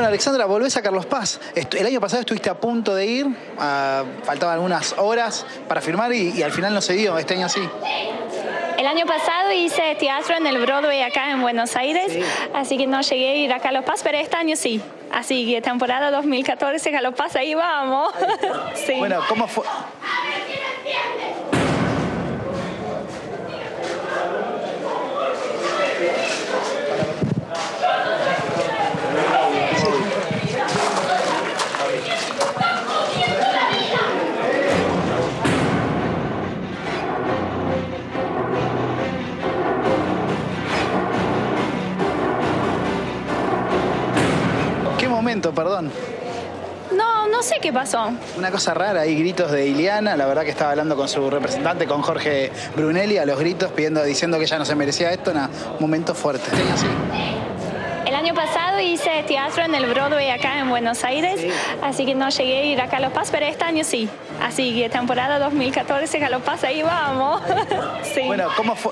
Bueno, Alexandra, volvés a Carlos Paz. El año pasado estuviste a punto de ir, faltaban algunas horas para firmar y, al final no se dio, este año sí. El año pasado hice teatro en el Broadway acá en Buenos Aires, así que no llegué a ir a Carlos Paz, pero este año sí. Así que temporada 2014, Carlos Paz, ahí vamos. sí. Bueno, ¿cómo fue? Momento, perdón. No, no sé qué pasó. Una cosa rara, hay gritos de Iliana, la verdad que estaba hablando con su representante, con Jorge Brunelli, a los gritos pidiendo, diciendo que ella no se merecía esto, un momento fuerte. El año pasado hice teatro en el Broadway acá en Buenos Aires, así que no llegué a ir a Carlos Paz, pero este año sí. Así que temporada 2014, Carlos Paz, ahí vamos. sí. Bueno, ¿cómo fue?